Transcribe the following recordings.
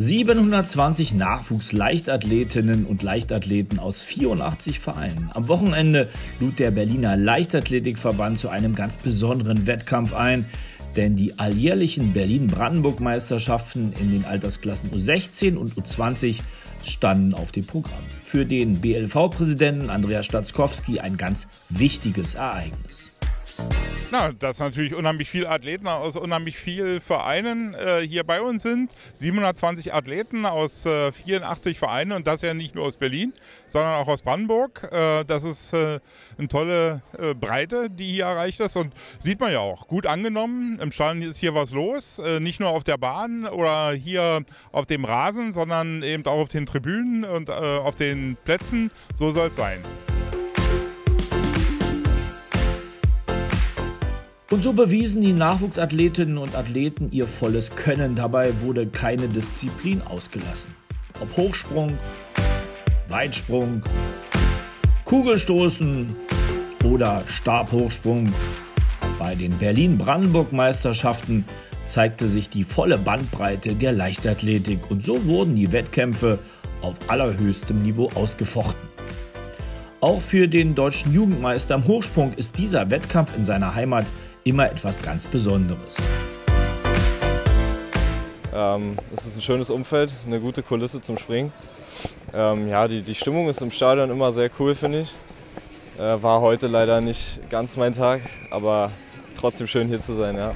720 Nachwuchsleichtathletinnen und Leichtathleten aus 84 Vereinen. Am Wochenende lud der Berliner Leichtathletikverband zu einem ganz besonderen Wettkampf ein, denn die alljährlichen Berlin-Brandenburg-Meisterschaften in den Altersklassen U16 und U20 standen auf dem Programm. Für den BLV-Präsidenten Andreas Statzkowski ein ganz wichtiges Ereignis. Na, dass natürlich unheimlich viele Athleten aus unheimlich vielen Vereinen äh, hier bei uns sind. 720 Athleten aus äh, 84 Vereinen und das ja nicht nur aus Berlin, sondern auch aus Brandenburg. Äh, das ist äh, eine tolle äh, Breite, die hier erreicht ist und sieht man ja auch. Gut angenommen. Im Stadion ist hier was los. Äh, nicht nur auf der Bahn oder hier auf dem Rasen, sondern eben auch auf den Tribünen und auf den Plätzen. So soll es sein. Und so bewiesen die Nachwuchsathletinnen und Athleten ihr volles Können. Dabei wurde keine Disziplin ausgelassen. Ob Hochsprung, Weitsprung, Kugelstoßen oder Stabhochsprung. Bei den Berlin-Brandenburg-Meisterschaften zeigte sich die volle Bandbreite der Leichtathletik und so wurden die Wettkämpfe auf allerhöchstem Niveau ausgefochten. Auch für den deutschen Jugendmeister im Hochsprung ist dieser Wettkampf in seiner Heimat immer etwas ganz Besonderes. Ähm, es ist ein schönes Umfeld, eine gute Kulisse zum Springen. Ähm, ja, die, die Stimmung ist im Stadion immer sehr cool, finde ich. Äh, war heute leider nicht ganz mein Tag, aber trotzdem schön hier zu sein, ja.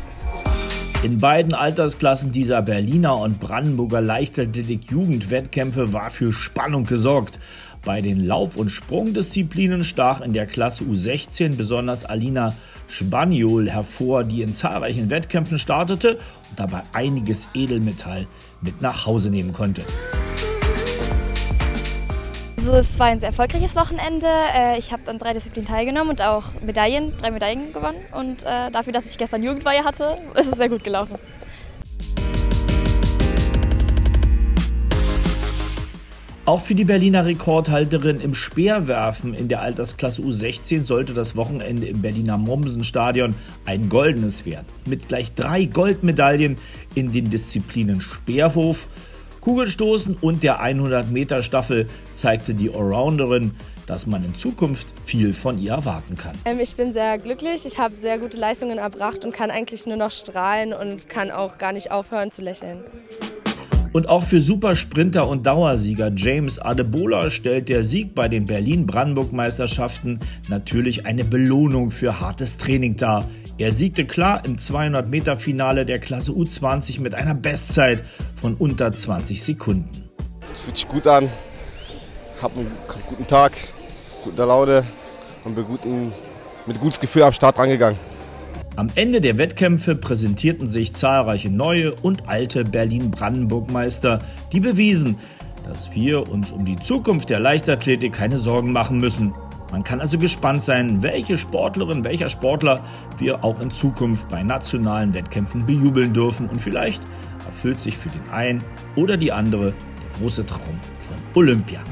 In beiden Altersklassen dieser Berliner und Brandenburger Leichtathletik-Jugendwettkämpfe war für Spannung gesorgt. Bei den Lauf- und Sprungdisziplinen stach in der Klasse U16 besonders Alina Spaniol hervor, die in zahlreichen Wettkämpfen startete und dabei einiges Edelmetall mit nach Hause nehmen konnte. Also es war ein sehr erfolgreiches Wochenende. Äh, ich habe an drei Disziplinen teilgenommen und auch Medaillen, drei Medaillen gewonnen. Und äh, dafür, dass ich gestern Jugendweihe hatte, ist es sehr gut gelaufen. Auch für die Berliner Rekordhalterin im Speerwerfen in der Altersklasse U16 sollte das Wochenende im Berliner Mommsen-Stadion ein goldenes werden. Mit gleich drei Goldmedaillen in den Disziplinen Speerwurf, Kugelstoßen und der 100-Meter-Staffel zeigte die Allrounderin, dass man in Zukunft viel von ihr erwarten kann. Ähm, ich bin sehr glücklich, ich habe sehr gute Leistungen erbracht und kann eigentlich nur noch strahlen und kann auch gar nicht aufhören zu lächeln. Und auch für Supersprinter und Dauersieger James Adebola stellt der Sieg bei den Berlin-Brandenburg-Meisterschaften natürlich eine Belohnung für hartes Training dar. Er siegte klar im 200-Meter-Finale der Klasse U20 mit einer Bestzeit von unter 20 Sekunden. Fühlt sich gut an, hab einen guten Tag, gute Laune und bin guten, mit gutem Gefühl am Start rangegangen. Am Ende der Wettkämpfe präsentierten sich zahlreiche neue und alte Berlin-Brandenburg-Meister, die bewiesen, dass wir uns um die Zukunft der Leichtathletik keine Sorgen machen müssen. Man kann also gespannt sein, welche Sportlerin, welcher Sportler wir auch in Zukunft bei nationalen Wettkämpfen bejubeln dürfen. Und vielleicht erfüllt sich für den einen oder die andere der große Traum von Olympia.